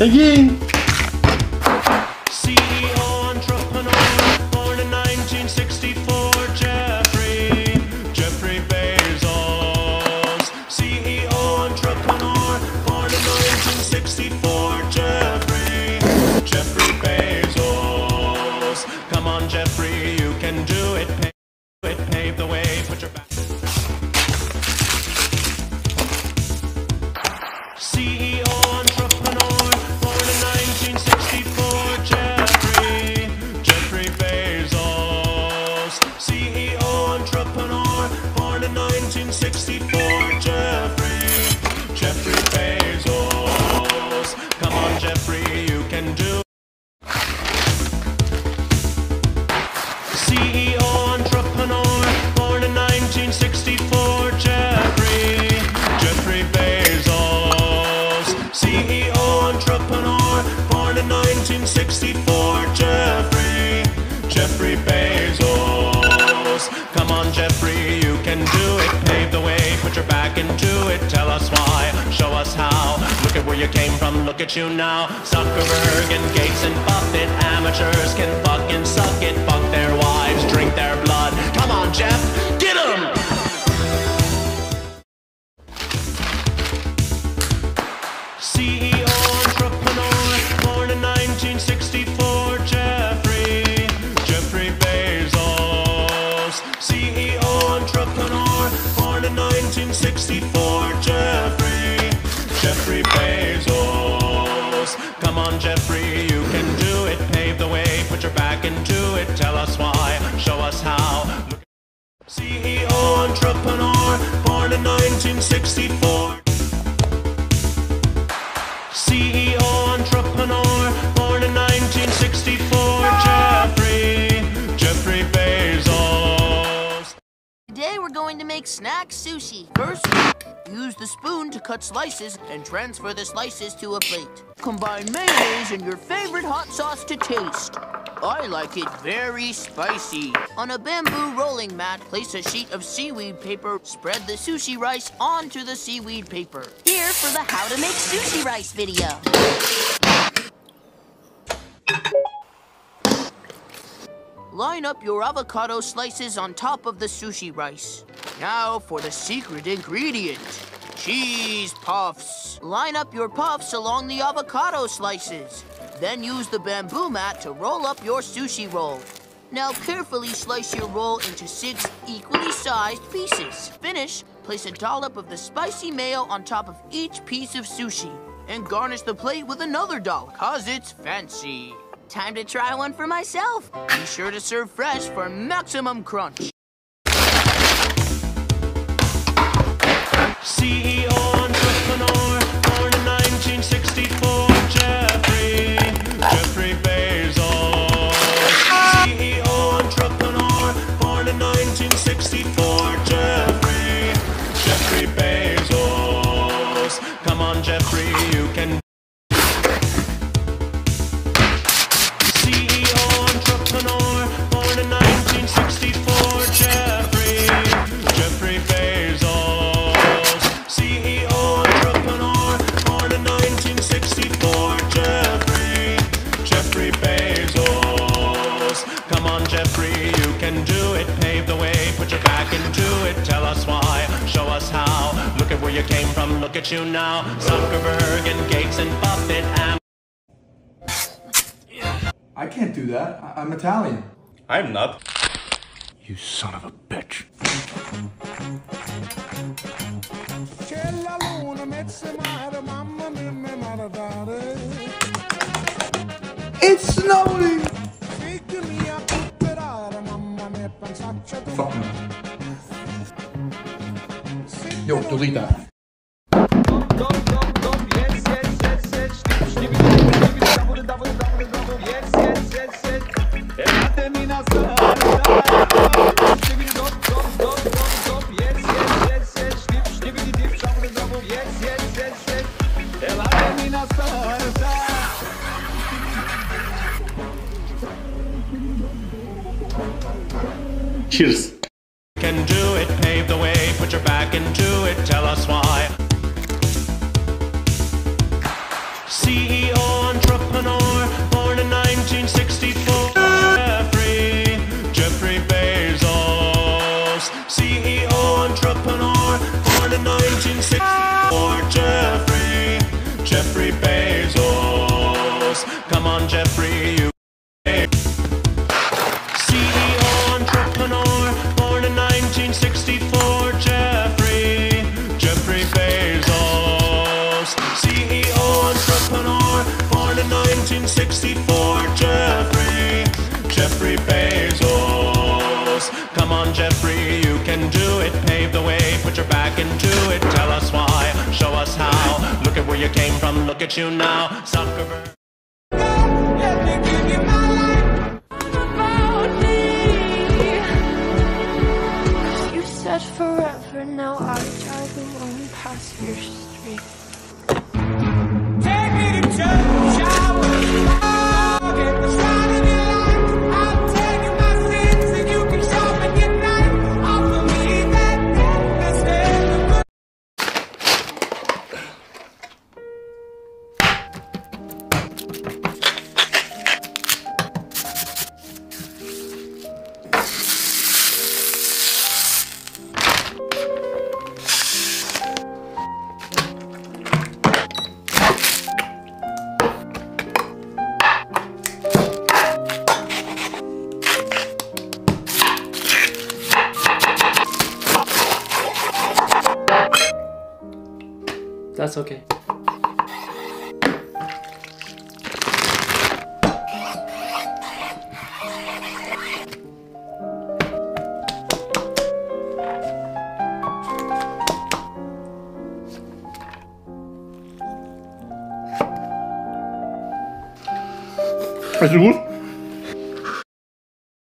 Again. CEO entrepreneur, born in 1964, Jeffrey, Jeffrey Bezos. CEO entrepreneur, born in 1964, Jeffrey, Jeffrey Bezos. Come on, Jeffrey, you can do it. Pave it, pave the way, us how. Look at where you came from, look at you now. Zuckerberg and Gates and Buffett, amateurs can fucking suck it. Fuck their wives, drink their blood. Come on, Jeff, get 'em! CEO 1964. CEO entrepreneur, born in 1964, Jeffrey, Jeffrey Bezos. Today we're going to make snack sushi. First, use the spoon to cut slices and transfer the slices to a plate. Combine mayonnaise and your favorite hot sauce to taste. I like it very spicy. On a bamboo rolling mat, place a sheet of seaweed paper. Spread the sushi rice onto the seaweed paper. Here for the how to make sushi rice video. Line up your avocado slices on top of the sushi rice. Now for the secret ingredient cheese puffs. Line up your puffs along the avocado slices. Then use the bamboo mat to roll up your sushi roll. Now carefully slice your roll into six equally sized pieces. Finish, place a dollop of the spicy mayo on top of each piece of sushi. And garnish the plate with another dollop, cause it's fancy. Time to try one for myself. Be sure to serve fresh for maximum crunch. CEO entrepreneur, born in 1964, 1964, Jeffrey, Jeffrey Bezos. CEO entrepreneur, born in 1964, Jeffrey, Jeffrey Bezos. Come on, Jeffrey, you can do it. Pave the way, put your back into it. Tell us why, show us how. Look at where you came from, look at you now. Zuckerberg and Gates and Buffett. Am- I can't do that. I- I'm Italian. I'm not. You son of a bitch. C'è la luna, mezza mare, mamma mia, mi maradare. It's snowing! Figli mia, tutterare, mamma mia, pensaccia tu. Fuck no. Yo, delete that. Cheers. Can do it, pave the way, put your back into it, tell us why. CEO entrepreneur, born in 1964. Jeffrey, Jeffrey Bezos. CEO entrepreneur, born in 1964. Jeffrey, Jeffrey Bezos. at you now, Zuckerberg. You said forever, now i drive the one past yours. That's okay. Is it good?